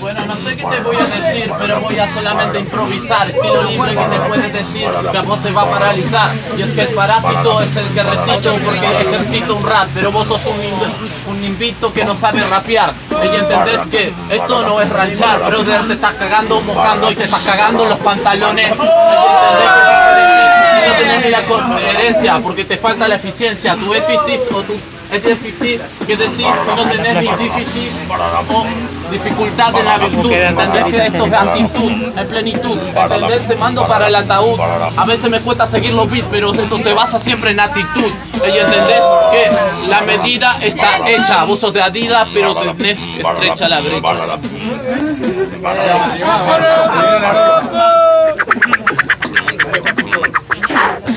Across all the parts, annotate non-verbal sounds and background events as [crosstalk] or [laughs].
Bueno, no sé qué te voy a decir, pero voy a solamente improvisar. Estilo libre que te puedes decir que a vos te va a paralizar. Y es que el parásito es el que recito porque ejercito un rap, pero vos sos un, un invito que no sabe rapear. Y entendés que esto no es ranchar, brother, te estás cagando, mojando y te estás cagando los pantalones. Y no tenés ni la coherencia porque te falta la eficiencia. Tu déficit o tu es déficit que decís si no tenés ni difícil o dificultad en la virtud. Entendés que esto es actitud, en plenitud. Entendés, te mando para el ataúd. A veces me cuesta seguir los beats, pero esto se basa siempre en actitud. Y entendés que la medida está hecha. Vos sos de Adidas, pero tenés estrecha la brecha.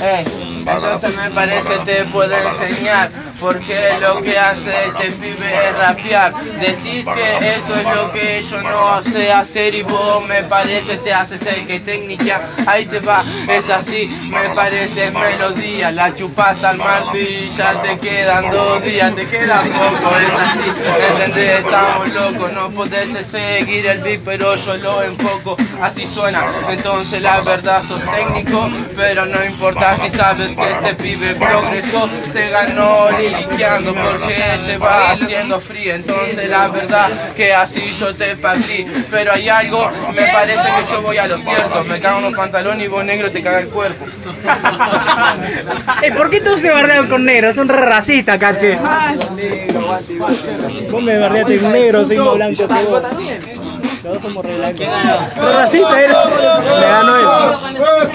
Ey, entonces me parece te puedo enseñar porque lo que hace este pibe es rapear. Decís que eso es lo que yo no sé hacer y vos me parece te haces el que técnica. Ahí te va, es así, me parece melodía. La chupaste al martillo, te quedan dos días, te queda poco, es así. ¿Entendés? Estamos locos, no podés seguir el beat, pero yo lo enfoco. Así suena, entonces la verdad sos técnico, pero no importa si sabes que este pibe progresó, te ganó liriqueando porque te va haciendo frío. Entonces la verdad que así yo te partí, pero hay algo, me parece que yo voy a lo cierto. Me cago en los pantalones y vos negro te caga el cuerpo. [laughs] ¿Por qué todos se bardean con negros? Son racistas, caché. Vos me bardeaste con negro, soy blanco. Todos somos re blancos. Re racista, él. Me ganó él.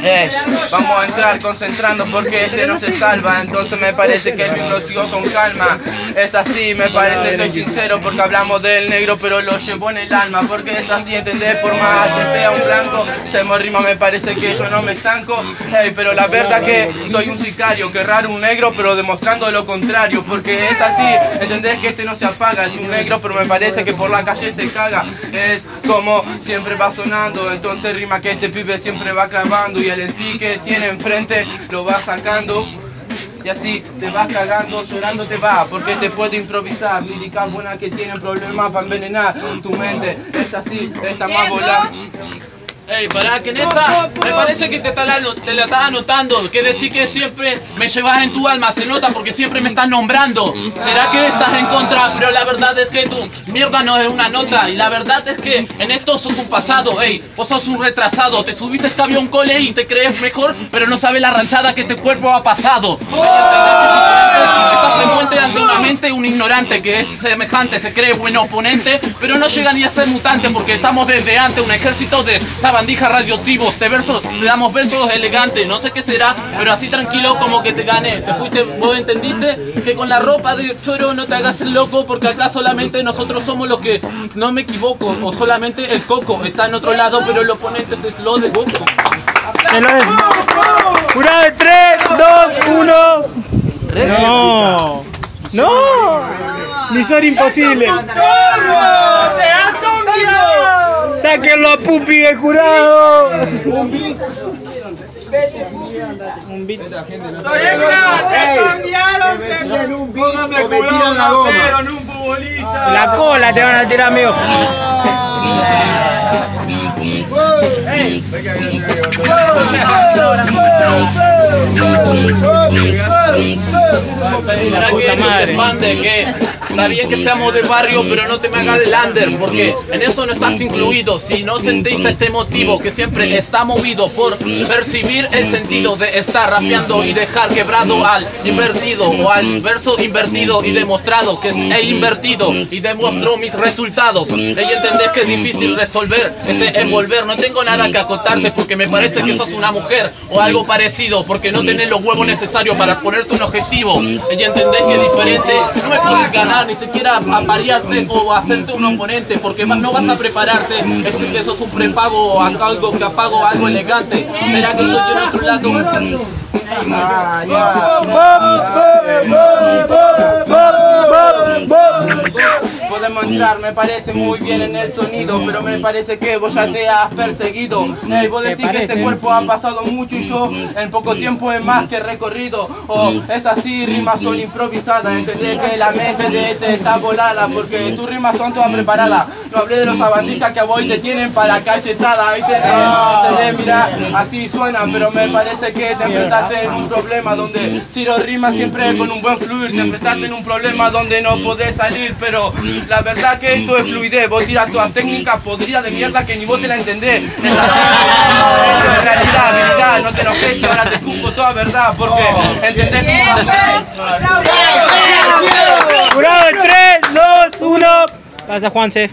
Eh, vamos a entrar concentrando porque este no se salva Entonces me parece que el lo sigo con calma Es así, me parece, soy sincero Porque hablamos del negro pero lo llevo en el alma Porque es así, ¿entendés? Por más que sea un blanco Se me rima, me parece que yo no me estanco Ey, Pero la verdad que soy un sicario Que raro un negro pero demostrando lo contrario Porque es así, ¿entendés? Que este no se apaga Es un negro pero me parece que por la calle se caga Es como siempre va sonando Entonces rima que este pibe siempre va clavando Y el en sí que tiene enfrente lo va sacando y así te vas cagando, llorando te va, porque te puede improvisar. Líricas buenas que tienen problemas para envenenar tu mente. Es así, está más volada. Ey, pará, que neta, me parece que te, te la estás anotando. Que decir que siempre me llevas en tu alma, se nota porque siempre me estás nombrando. ¿Será que estás en contra? Pero la verdad es que tu mierda no es una nota. Y la verdad es que en esto sos un pasado, ey. Vos sos un retrasado. Te subiste este avión cole y te crees mejor, pero no sabes la ranchada que este cuerpo ha pasado. Estás frecuente ante una mente un ignorante que es semejante, se cree buen oponente, pero no llega ni a ser mutante porque estamos desde antes un ejército de sabandijas radioactivos. Te versos, te damos versos elegantes, no sé qué será, pero así tranquilo como que te gané. Te fuiste, vos entendiste que con la ropa de choro no te hagas el loco porque acá solamente nosotros somos los que, no me equivoco, o solamente el coco está en otro lado, pero el oponente es lo de coco. Te lo de 3, 2, 1. No. No. Misión imposible. Sáquenlo a Pupi de. Un beat. Beat. La cola te van a tirar, amigo. Sepan de que está bien que seamos de barrio, pero no te me hagas del under, porque en eso no estás incluido. Si no sentís este motivo que siempre está movido por percibir el sentido de estar rapeando y dejar quebrado al invertido o al verso invertido y demostrado que he invertido y demostró mis resultados. Y entendés que es difícil resolver este envolver. No tengo nada que acotarte porque me parece que sos una mujer o algo parecido, porque no tenés los huevos necesarios para ponerte un objetivo. Y entendés que es diferente. No me puedes ganar ni siquiera aparearte o hacerte un oponente, porque no vas a prepararte. Es que sos un prepago o algo que apago, algo elegante. ¿Será que estoy en otro lado? Entrar, me parece muy bien en el sonido, pero me parece que vos ya te has perseguido. Ey, vos decís que este cuerpo ha pasado mucho y yo en poco tiempo es más que recorrido. Oh, es así, rimas son improvisadas, entendés que la mente de este está volada, porque tus rimas son todas preparadas. No hablé de los sabandistas que a vos te tienen para cachetada, ahí tenés, entendés, mira, así suena, pero me parece que te enfrentaste en un problema donde tiro rimas siempre con un buen fluir, te enfrentaste en un problema donde no podés salir, pero la verdad que esto es fluidez, vos tiras todas técnicas podridas de mierda que ni vos te la entendés. Esto es realidad, habilidad, no te enojes ahora te escupo toda verdad, porque entendés que... Jurado en 3, 2, 1. Pasa Juanse.